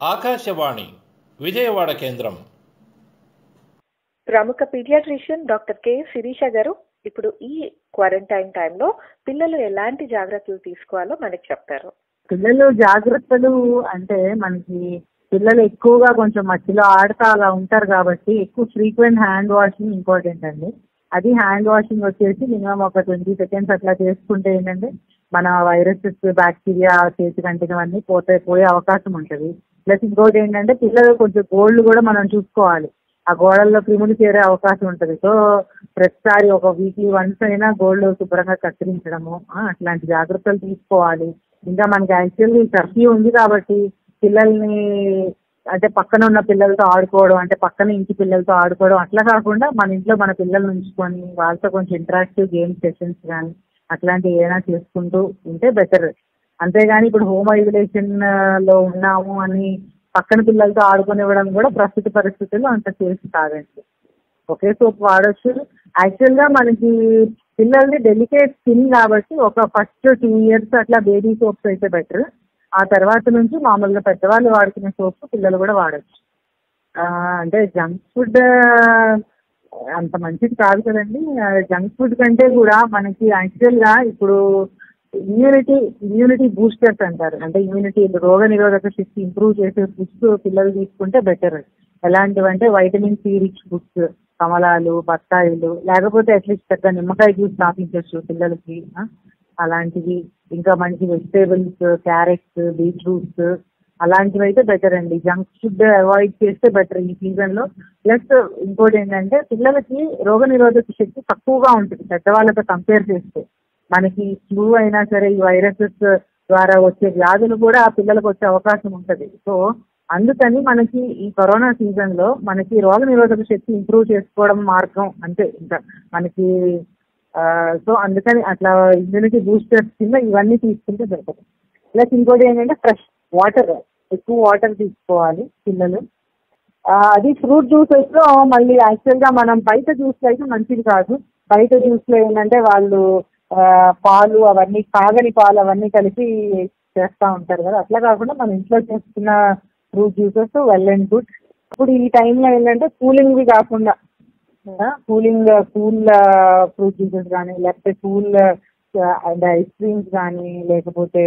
ఆకాశవాణి విజయవాడ కేంద్రం. ప్రముఖ paediatrician doctor K Sirisha గారు ఇప్పుడు ఈ క్వారంటైన్ టైంలో పిల్లలు ఎలాంటి జాగ్రత్తలు తీసుకోవాలో మనకి చెప్తారు పిల్లలు జాగ్రత్తలు అంటే మనకి పిల్లలు ఎక్కువగా కొంచెం మధ్యలో ఆడుతా అలా ఉంటారు కాబట్టి ఎక్కువ ఫ్రీక్వెంట్ హ్యాండ్ వాషింగ్ ఇంపార్టెంట్ అండి. అది హ్యాండ్ వాషింగ్ వచ్చేసి మినిమం ఒక ట్వంటీ సెకండ్స్ అట్లా చేసుకుంటే ఏంటంటే మన వైరసెస్ బ్యాక్టీరియా చేతికి అంటినవన్నీ పోతే పోయే అవకాశం ఉంటుంది. ప్లస్ ఇంకోటి ఏంటంటే పిల్లలు కొంచెం గోల్డ్ కూడా మనం చూసుకోవాలి. ఆ గోడల్లో క్రిములు చేరే అవకాశం ఉంటుంది. సో ప్రతిసారి ఒక వీక్లీ వన్స్ అయినా గోల్డ్ శుభ్రంగా కత్తిరించడము అట్లాంటి జాగ్రత్తలు తీసుకోవాలి. ఇంకా మనకి యాక్చువల్లీ కర్ఫ్యూ ఉంది కాబట్టి పిల్లల్ని అంటే పక్కన ఉన్న పిల్లలతో ఆడుకోవడం అంటే పక్కన ఇంటి పిల్లలతో ఆడుకోవడం అట్లా కాకుండా మన ఇంట్లో మన పిల్లల్ని ఉంచుకొని వాళ్ళతో కొంచెం ఇంటరాక్టివ్ గేమ్ సెషన్స్ కానీ అట్లాంటివి ఏదైనా చేసుకుంటూ ఉంటే బెటర్ అంతేగాని ఇప్పుడు హోమ్ ఐసోలేషన్ uh, లో ఉన్నాము అని పక్కన పిల్లలతో ఆడుకునివ్వడం కూడా ప్రస్తుత పరిస్థితుల్లో అంత చేసి కాదండి. ఒకే సోప్ వాడచ్చు. యాక్చువల్గా మనకి పిల్లల్ని డెలికేట్ స్కిన్ కాబట్టి ఒక ఫస్ట్ టూ ఇయర్స్ అట్లా బేబీ సోప్స్ అయితే బెటర్ ఆ తర్వాత నుంచి మామూలుగా పెద్దవాళ్ళు వాడుకునే సోప్స్ పిల్లలు కూడా వాడచ్చు. అంటే జంక్ ఫుడ్ uh, అంత మంచిది కాదు కదండి. జంక్ ఫుడ్ కంటే కూడా మనకి యాక్చువల్గా ఇప్పుడు ఇమ్యూనిటీ ఇమ్యూనిటీ బూస్టర్స్ అంటారు. అంటే ఇమ్యూనిటీ రోగ నిరోధక శక్తి ఇంప్రూవ్ చేసే ఫుడ్స్ పిల్లలు తీసుకుంటే బెటర్ ఎలాంటివంటే వైటమిన్ సి రిచ్ ఫుడ్స్ కమలాలు బత్తాయిలు లేకపోతే అట్లీస్ట్ పెద్ద నిమ్మకాయ జ్యూస్ తాపించవచ్చు పిల్లలకి అలాంటివి. ఇంకా మంచి వెజిటేబుల్స్ క్యారెట్స్ బీట్రూట్స్ అలాంటివి అయితే బెటర్ అండి. జంక్ ఫుడ్ అవాయిడ్ చేస్తే బెటర్ ఈ సీజన్లో. ప్లస్ ఇంకోటి ఏంటంటే పిల్లలకి రోగ నిరోధక శక్తి తక్కువగా ఉంటుంది. పెద్దవాళ్ళతో కంపేర్ చేస్తే. మనకి ఫ్లూ అయినా సరే ఈ వైరసెస్ ద్వారా వచ్చే వ్యాధులు కూడా ఆ పిల్లలకు వచ్చే అవకాశం ఉంటుంది. సో అందుకని మనకి ఈ కరోనా సీజన్లో మనకి రోగ నిరోధక శక్తి ఇంప్రూవ్ చేసుకోవడం మార్గం అంతే ఇంకా మనకి సో అందుకని అట్లా ఇమ్యూనిటీ బూస్టర్స్ కింద ఇవన్నీ తీసుకుంటే దొరకదు ప్లస్ ఇంకోటి ఏంటంటే ఫ్రెష్ వాటర్ ఎక్కువ వాటర్ తీసుకోవాలి పిల్లలు. అది ఫ్రూట్ జ్యూసెస్లో మళ్ళీ యాక్చువల్గా మనం బయట జ్యూస్ అయితే మంచిది కాదు. బయట జ్యూస్లో ఏంటంటే వాళ్ళు పాలు అవన్నీ కాగని పాలు అవన్నీ కలిపి చేస్తూ ఉంటారు కదా. అట్లా కాకుండా మనం ఇంట్లో చేసుకున్న fruit juices well and good ఇప్పుడు ఈ టైంలో ఏంటంటే కూలింగ్వి కాకుండా కూలింగ్ కూల్ ఫ్రూట్ జ్యూసెస్ కానీ లేకపోతే కూల్ అండ్ ఐస్ క్రీమ్స్ కానీ లేకపోతే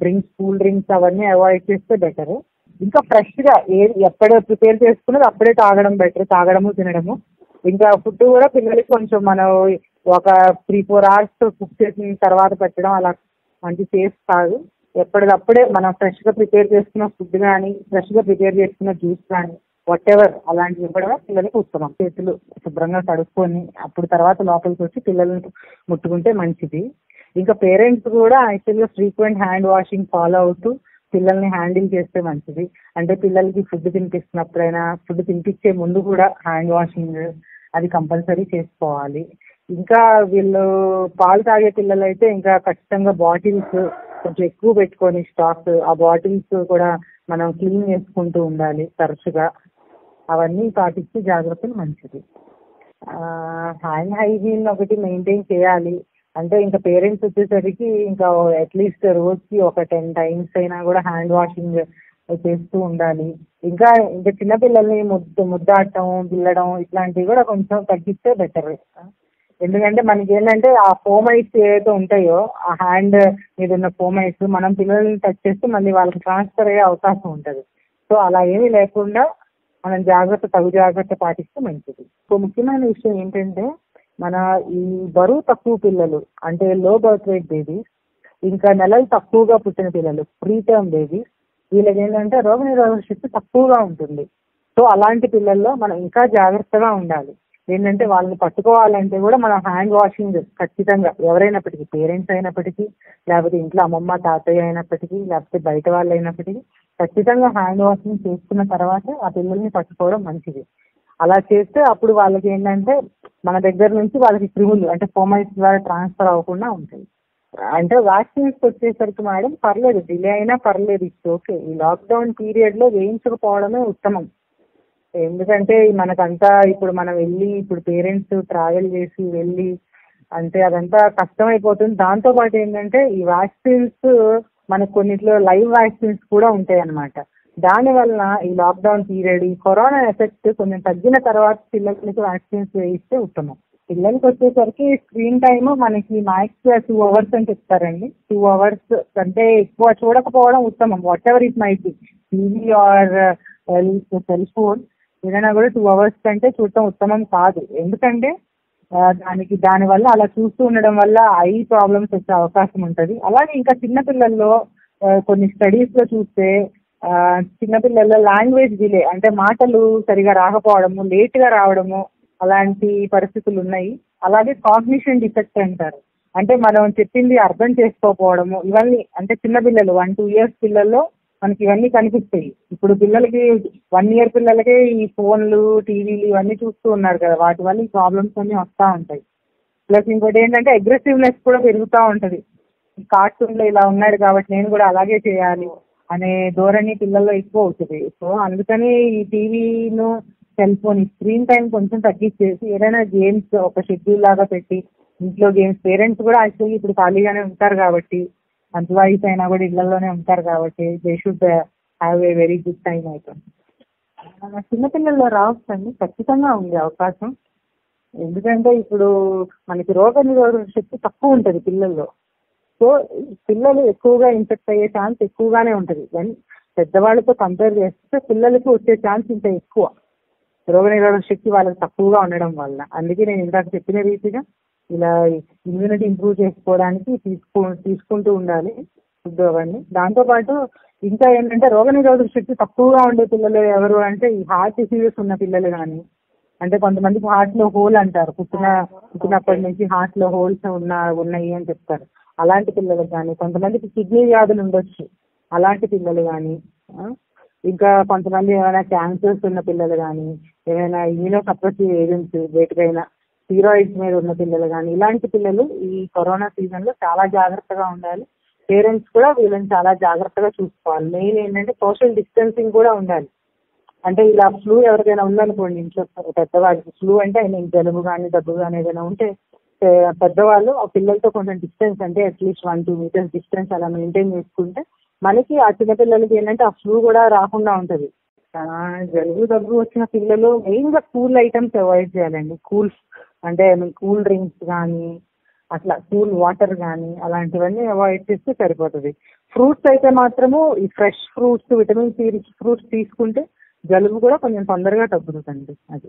డ్రింక్స్ కూల్ డ్రింక్స్ అవన్నీ అవాయిడ్ చేస్తే బెటర్ ఇంకా ఫ్రెష్గా ఏది ఎప్పుడే ప్రిపేర్ చేసుకున్నది అప్పుడే తాగడం బెటర్ తాగడము తినడము. ఇంకా ఫుడ్ కూడా పిల్లలకి కొంచెం మనం ఒక త్రీ ఫోర్ అవర్స్ కుక్ చేసిన తర్వాత పెట్టడం అలా మంచి సేఫ్ కాదు. ఎప్పటికప్పుడే మనం ఫ్రెష్గా ప్రిపేర్ చేసుకున్న ఫుడ్ కానీ ఫ్రెష్గా ప్రిపేర్ చేసుకున్న జ్యూస్ కానీ వాట్ ఎవర్ అలాంటివి కూడా పిల్లలకి ఉత్తమం చేతులు శుభ్రంగా కడుక్కొని అప్పుడు తర్వాత లోపలికి వచ్చి పిల్లల్ని ముట్టుకుంటే మంచిది. ఇంకా పేరెంట్స్ కూడా యాక్చువల్గా ఫ్రీక్వెంట్ హ్యాండ్ వాషింగ్ ఫాలో అవుతూ పిల్లల్ని హ్యాండిల్ చేస్తే మంచిది. అంటే పిల్లలకి ఫుడ్ తినిపిస్తున్నప్పుడైనా ఫుడ్ తినిపించే ముందు కూడా హ్యాండ్ వాషింగ్ అది కంపల్సరీ చేసుకోవాలి. ఇంకా వీళ్ళు పాలు తాగే పిల్లలు అయితే ఇంకా ఖచ్చితంగా బాటిల్స్ కొంచెం ఎక్కువ పెట్టుకొని స్టాక్ ఆ బాటిల్స్ కూడా మనం క్లీన్ చేసుకుంటూ ఉండాలి తరచుగా. అవన్నీ పాటిస్తే జాగ్రత్తలు మంచిది. హ్యాండ్ హైజీన్ ఒకటి మెయింటైన్ చేయాలి. అంటే ఇంకా పేరెంట్స్ వచ్చేసరికి ఇంకా అట్లీస్ట్ రోజుకి ఒక టెన్ టైమ్స్ అయినా కూడా హ్యాండ్ వాషింగ్ చేస్తూ ఉండాలి. ఇంకా ఇంకా చిన్నపిల్లల్ని ముద్దు ముద్దాటం బిల్లడం ఇట్లాంటివి కూడా కొంచెం తగ్గిస్తే బెటర్. ఎందుకంటే మనకి ఏంటంటే ఆ ఫోమైట్స్ ఏవైతే ఉంటాయో ఆ హ్యాండ్ మీద ఉన్న ఫోమైట్స్ మనం పిల్లల్ని టచ్ చేస్తే మళ్ళీ వాళ్ళకి ట్రాన్స్ఫర్ అయ్యే అవకాశం ఉంటుంది. సో అలా ఏమీ లేకుండా మనం జాగ్రత్త తగు జాగ్రత్త పాటిస్తే మంచిది. సో ముఖ్యమైన విషయం ఏంటంటే మన ఈ బరువు తక్కువ పిల్లలు అంటే లో బర్త్ రేట్ బేబీస్ ఇంకా నెలలు తక్కువగా పుట్టిన పిల్లలు ప్రీ టర్మ్ బేబీస్ వీళ్ళకి ఏంటంటే రోగ నిరోధక శక్తి తక్కువగా ఉంటుంది. సో అలాంటి పిల్లల్లో మనం ఇంకా జాగ్రత్తగా ఉండాలి. ఏంటంటే వాళ్ళని పట్టుకోవాలంటే కూడా మనం హ్యాండ్ వాషింగ్ ఖచ్చితంగా ఎవరైనప్పటికీ పేరెంట్స్ అయినప్పటికీ లేకపోతే ఇంట్లో అమ్మమ్మ తాతయ్య అయినప్పటికీ లేకపోతే బయట వాళ్ళు అయినప్పటికీ ఖచ్చితంగా హ్యాండ్ వాషింగ్ చేసుకున్న తర్వాత ఆ పిల్లల్ని పట్టుకోవడం మంచిది. అలా చేస్తే అప్పుడు వాళ్ళకి ఏంటంటే మన దగ్గర నుంచి వాళ్ళకి క్రిములు అంటే ఫోమైట్స్ ద్వారా ట్రాన్స్ఫర్ అవ్వకుండా ఉంటాయి. అంటే వ్యాక్సిన్స్ వచ్చేసరికి మేడం పర్లేదు డిలే అయినా పర్లేదు ఇట్స్ ఓకే ఈ లాక్డౌన్ పీరియడ్లో వేయించకపోవడమే ఉత్తమం. ఎందుకంటే మనకంతా ఇప్పుడు మనం వెళ్ళి ఇప్పుడు పేరెంట్స్ ట్రావెల్ చేసి వెళ్ళి అంటే అదంతా కష్టమైపోతుంది. దాంతో పాటు ఏంటంటే ఈ వ్యాక్సిన్స్ మనకు కొన్నిట్లో లైవ్ వ్యాక్సిన్స్ కూడా ఉంటాయి అన్నమాట దాని వలన ఈ లాక్డౌన్ పీరియడ్ ఈ కరోనా ఎఫెక్ట్ కొంచెం తగ్గిన తర్వాత పిల్లలకి వ్యాక్సిన్స్ వేయిస్తే ఉత్తమం. పిల్లలకి వచ్చేసరికి స్క్రీన్ టైమ్ మనకి మ్యాక్స్ టూ అవర్స్ అని చెప్తారండి. టూ అవర్స్ అంటే ఎక్కువ చూడకపోవడం ఉత్తమం. Whatever it might TV or cell phone ఏదైనా కూడా టూ అవర్స్ కంటే చూడటం ఉత్తమం కాదు. ఎందుకంటే దానికి దాని వల్ల అలా చూస్తూ ఉండడం వల్ల ఐ ప్రాబ్లమ్స్ వచ్చే అవకాశం ఉంటుంది. అలాగే ఇంకా చిన్నపిల్లల్లో కొన్ని స్టడీస్లో చూస్తే చిన్నపిల్లల్లో లాంగ్వేజ్ డిలే అంటే మాటలు సరిగా రాకపోవడము లేట్గా రావడము అలాంటి పరిస్థితులు ఉన్నాయి. అలాగే కాగ్నిషన్ డిఫెక్ట్ అంటారు. అంటే మనం చెప్పింది అర్థం చేసుకోకపోవడము ఇవన్నీ అంటే చిన్న పిల్లలు వన్ టూ ఇయర్స్ పిల్లల్లో మనకి ఇవన్నీ కనిపిస్తాయి. ఇప్పుడు పిల్లలకి వన్ ఇయర్ పిల్లలకే ఈ ఫోన్లు టీవీలు ఇవన్నీ చూస్తూ ఉన్నారు కదా. వాటి వల్ల ఈ ప్రాబ్లమ్స్ అన్నీ వస్తూ ఉంటాయి. ప్లస్ ఇంకోటి ఏంటంటే అగ్రెసివ్నెస్ కూడా పెరుగుతూ ఉంటుంది. కార్టూన్లో ఇలా ఉన్నాడు కాబట్టి నేను కూడా అలాగే చేయాలి అనే ధోరణి పిల్లల్లో ఎక్కువ అవుతుంది. సో అందుకని ఈ టీవీను సెల్ ఫోన్ స్క్రీన్ టైం కొంచెం తగ్గించేసి ఏదైనా గేమ్స్ ఒక షెడ్యూల్ లాగా పెట్టి ఇంట్లో గేమ్స్ పేరెంట్స్ కూడా యాక్చువల్లీ ఇప్పుడు ఖాళీగానే ఉంటారు కాబట్టి ఎంప్లాయీస్ అయినా కూడా ఇళ్ళలోనే ఉంటారు కాబట్టి they should have a very good time అవుతుంది చిన్నపిల్లల్లో రావచ్చండి. ఖచ్చితంగా ఉంది అవకాశం. ఎందుకంటే ఇప్పుడు మనకి రోగ నిరోధక శక్తి తక్కువ ఉంటుంది పిల్లల్లో. సో పిల్లలు ఎక్కువగా ఇన్ఫెక్ట్ అయ్యే ఛాన్స్ ఎక్కువగానే ఉంటుంది. కానీ పెద్దవాళ్ళతో కంపేర్ చేస్తే పిల్లలకి వచ్చే ఛాన్స్ ఇంకా ఎక్కువ. రోగ నిరోధక శక్తి వాళ్ళకి తక్కువగా ఉండడం వల్ల. అందుకే నేను ఇందాక చెప్పిన రీతిగా ఇలా ఇమ్యూనిటీ ఇంప్రూవ్ చేసుకోవడానికి తీసుకో తీసుకుంటూ ఉండాలి ఫుడ్ అవన్నీ. దాంతోపాటు ఇంకా ఏంటంటే రోగ నిరోధక శక్తి తక్కువగా ఉండే పిల్లలు ఎవరు అంటే ఈ హార్ట్ డిసీజెస్ ఉన్న పిల్లలు కానీ అంటే కొంతమందికి హార్ట్లో హోల్ అంటారు. పుట్టిన పుట్టినప్పటి నుంచి హార్ట్లో హోల్స్ ఉన్న ఉన్నాయి అని చెప్తారు. అలాంటి పిల్లలు కానీ కొంతమందికి కిడ్నీ వ్యాధులు ఉండొచ్చు. అలాంటి పిల్లలు కానీ ఇంకా కొంతమంది ఏమైనా క్యాన్సర్స్ ఉన్న పిల్లలు కానీ ఏమైనా ఇమ్యూనో సప్రెసివ్ ఏజెంట్స్ వేటికైనా స్టీరాయిడ్స్ మీద ఉన్న పిల్లలు కానీ ఇలాంటి పిల్లలు ఈ కరోనా సీజన్లో చాలా జాగ్రత్తగా ఉండాలి. పేరెంట్స్ కూడా వీళ్ళని చాలా జాగ్రత్తగా చూసుకోవాలి. మెయిన్ ఏంటంటే సోషల్ డిస్టెన్సింగ్ కూడా ఉండాలి. అంటే ఇలా ఫ్లూ ఎవరికైనా ఉందనుకోండి ఇంట్లో పెద్దవాళ్ళకి ఫ్లూ అంటే ఆయన జలుబు కానీ దగ్గు కానీ ఏదైనా ఉంటే పెద్దవాళ్ళు ఆ పిల్లలతో కొంచెం డిస్టెన్స్ అంటే at least one two metres distance అలా మెయింటైన్ చేసుకుంటే మనకి ఆ చిన్నపిల్లలకి ఏంటంటే ఆ ఫ్లూ కూడా రాకుండా ఉంటుంది. జలుబు దగ్గు వచ్చిన పిల్లలు మెయిన్గా కూల్ ఐటమ్స్ అవాయిడ్ చేయాలండి. కూల్ అంటే కూల్ డ్రింక్స్ కానీ అట్లా కూల్ వాటర్ కానీ అలాంటివన్నీ అవాయిడ్ చేస్తే సరిపోతుంది. ఫ్రూట్స్ అయితే మాత్రము ఈ fresh fruits vitamin C rich fruits తీసుకుంటే జలుబు కూడా కొంచెం తొందరగా తగ్గుతుందండి అది.